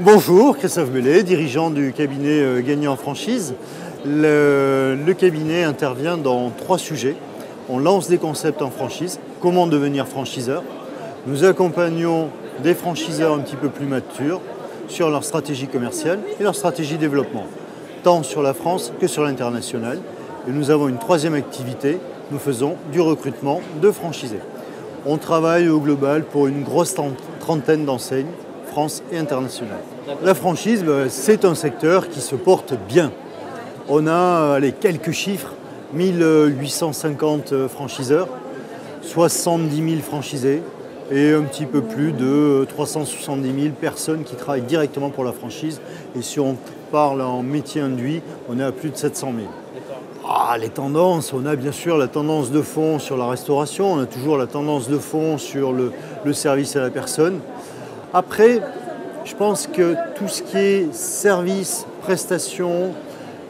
Bonjour, Christophe Bellet, dirigeant du cabinet euh, Gagnant en franchise. Le, le, cabinet intervient dans trois sujets. On lance des concepts en franchise, comment devenir franchiseur? Nous accompagnons des franchiseurs un petit peu plus matures sur leur stratégie commerciale et leur stratégie développement, tant sur la France que sur l'international. Et nous avons une troisième activité, nous faisons du recrutement de franchisés. On travaille au global pour une grosse trentaine d'enseignes, Et internationale. La franchise, ben, c'est un secteur qui se porte bien. On a les quelques chiffres, 1850 franchiseurs, 70 000 franchisés et un petit peu plus de 370 000 personnes qui travaillent directement pour la franchise. Et si on parle en métier induit, on est à plus de 700 000. Ah, les tendances, on a bien sûr la tendance de fond sur la restauration, on a toujours la tendance de fond sur le service à la personne. Après, je pense que tout ce qui est service, prestation,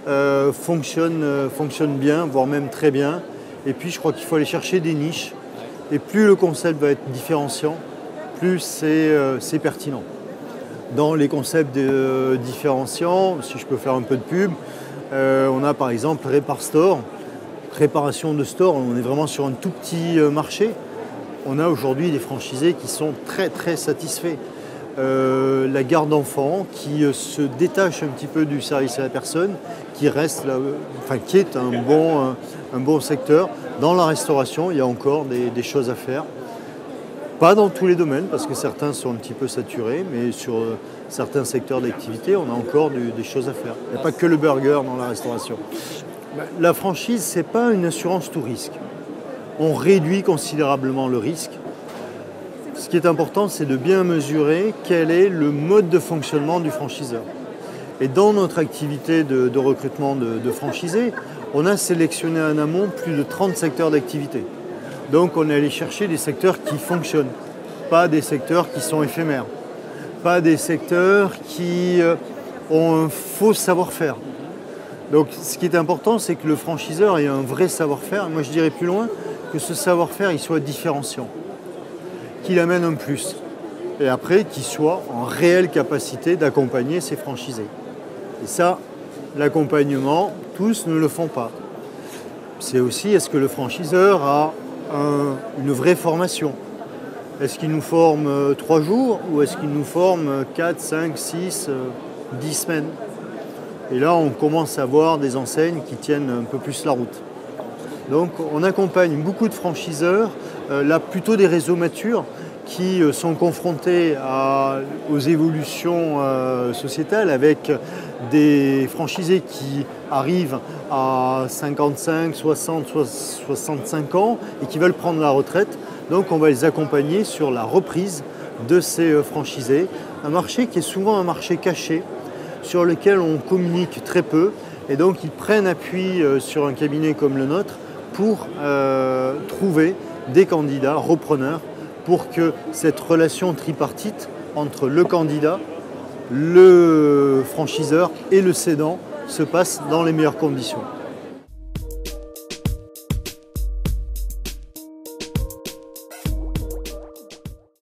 euh, fonctionne, euh, fonctionne bien, voire même très bien. Et puis je crois qu'il faut aller chercher des niches. Et plus le concept va être différenciant, plus c'est euh, pertinent. Dans les concepts différenciants, si je peux faire un peu de pub, on a par exemple Répar Store, réparation de store, on est vraiment sur un tout petit marché. On a aujourd'hui des franchisés qui sont très très satisfaits. Euh, la garde d'enfants qui euh, se détache un petit peu du service à la personne, qui reste là, enfin qui est un bon, un, bon secteur. Dans la restauration, il y a encore des, choses à faire. Pas dans tous les domaines, parce que certains sont un petit peu saturés, mais sur euh, certains secteurs d'activité, on a encore des choses à faire. Il n'y a pas que le burger dans la restauration. Bah, la franchise, ce n'est pas une assurance tout risque. On réduit considérablement le risque ce qui est important, c'est de bien mesurer quel est le mode de fonctionnement du franchiseur. Et dans notre activité de, recrutement de, franchisés, on a sélectionné en amont plus de 30 secteurs d'activité. Donc on est allé chercher des secteurs qui fonctionnent, pas des secteurs qui sont éphémères, pas des secteurs qui euh, ont un faux savoir-faire. Donc ce qui est important, c'est que le franchiseur ait un vrai savoir-faire. Moi je dirais plus loin que ce savoir-faire il soit différenciant qu'il amène un plus. Et après, qu'il soit en réelle capacité d'accompagner ses franchisés. Et ça, l'accompagnement, tous ne le font pas. C'est aussi, est-ce que le franchiseur a une vraie formation? Est-ce qu'il nous forme euh, trois jours ou est-ce qu'il nous forme 4, 5, 6, 10 semaines? Et là, on commence à voir des enseignes qui tiennent un peu plus la route. Donc on accompagne beaucoup de franchiseurs, euh, là plutôt des réseaux matures, qui euh, sont confrontés aux évolutions euh, sociétales avec des franchisés qui arrivent à 55, 60, 65 ans et qui veulent prendre la retraite. Donc on va les accompagner sur la reprise de ces franchisés. Un marché qui est souvent un marché caché, sur lequel on communique très peu. Et donc ils prennent appui sur un cabinet comme le nôtre pour trouver des candidats repreneurs pour que cette relation tripartite entre le candidat, le franchiseur et le cédant se passe dans les meilleures conditions.